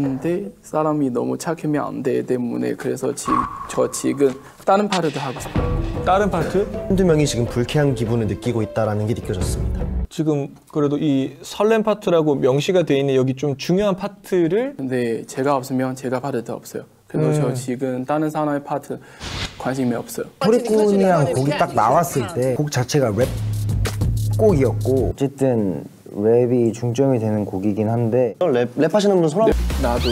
근데 사람이 너무 착하면 안 되기 때문에 그래서 지, 저 지금 다른 파트도 하고 싶어요. 다른 파트? 한두 명이 지금 불쾌한 기분을 느끼고 있다는 게 느껴졌습니다. 지금 그래도 이 설렘 파트라고 명시가 돼 있는 여기 좀 중요한 파트를 근데 제가 없으면 제가 파트도 없어요. 그래서 저 지금 다른 사람의 파트 관심이 없어요. 소리꾼이랑 곡이 딱 나왔을 때 곡 자체가 랩 곡이었고 어쨌든 랩이 중점이 되는 곡이긴 한데 랩, 랩 하시는 분 손 한... 나도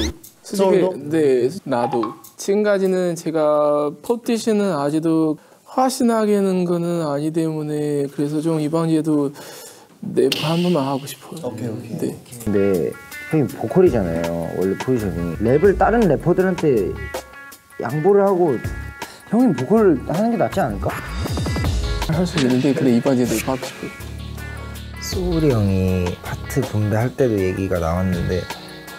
솔직히? 네 나도 지금까지는 제가 포지션은 아직도 확실하게는 거는 아니 때문에 그래서 좀 이번 기회도 랩 한 번만 하고 싶어요. 오케이 오케이. 네. 근데 형이 보컬이잖아요 원래 포지션이 랩을 다른 래퍼들한테 양보를 하고 형이 보컬을 하는 게 낫지 않을까? 할 수 있는데 근데 이번 기회도 하고 싶어요. 소울이 형이 파트 분배할 때도 얘기가 나왔는데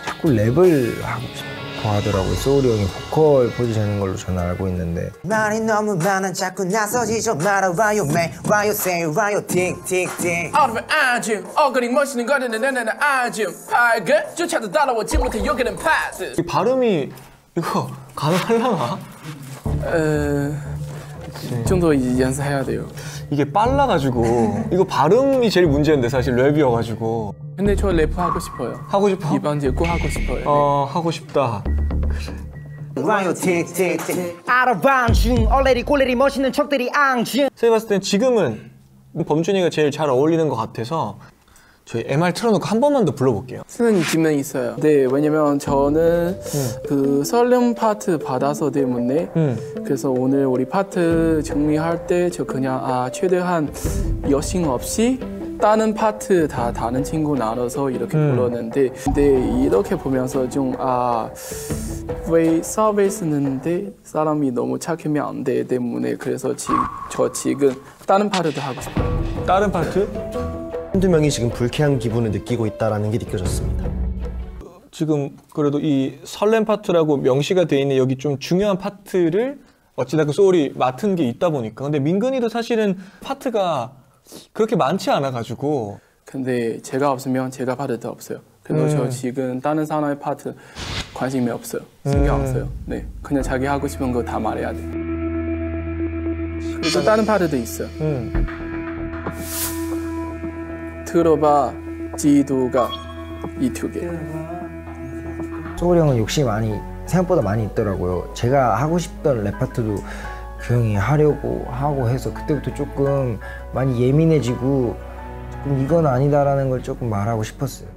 자꾸 랩을 하고 싶어 하더라고요. 소울이 형이 보컬 포지션인 걸로 저는 알고 있는데. 말이 너무 많아 자꾸 나서지 좀 말아봐요 man Why you say why you think think think 아르베 아줌 어그리 멋있는 거는 내내내 아줌 알게 쫓아도 따라오지 못해 여기는 파트 이 발음이 이거 가능하려나? 좀더 연습해야 돼요. 이게 빨라가지고. 이거 발음이 제일 문제인데 사실 랩이어가지고. 근데 저 래프 하고 싶어요. 하고 싶어? 이번 기회 꼭 하고 싶어요. 어 하고 싶다. think 알아방중. 얼레리 꼴레리 멋있는 척들이 앙중. 제가 봤을 땐 지금은 범준이가 제일 잘 어울리는 것 같아서 저희 MR 틀어놓고 한 번만 더 불러볼게요 쓰는 질문 있어요. 네, 왜냐면 저는 그 설렘 파트 받아서 때문에 그래서 오늘 우리 파트 정리할 때 저 그냥 아 최대한 욕심 없이 다른 파트 다 다른 친구 나눠서 이렇게 불렀는데 근데 이렇게 보면서 좀 아 왜 서비스는데 사람이 너무 착하면 안 되기 때문에 그래서 지, 저 지금 다른 파트도 하고 싶어요. 다른 파트? 한두 명이 지금 불쾌한 기분을 느끼고 있다는 게 느껴졌습니다. 지금 그래도 이 설렘 파트라고 명시가 돼 있는 여기 좀 중요한 파트를 어찌나 그 소울이 맡은 게 있다 보니까 근데 민근이도 사실은 파트가 그렇게 많지 않아 가지고 근데 제가 없으면 제가 파트도 없어요. 그래서 저 지금 다른 사람의 파트 관심이 없어요. 신경 안 써요. 네, 그냥 자기 하고 싶은 거 다 말해야 돼. 그리고 다른 파트도 있어요. 음. 들어봐 지도가 이 두 개. 소울이 형은 욕심이 많이 생각보다 많이 있더라고요 제가 하고 싶던 랩 파트도 그 형이 하려고 하고 해서 그때부터 조금 많이 예민해지고 조금 이건 아니다라는 걸 조금 말하고 싶었어요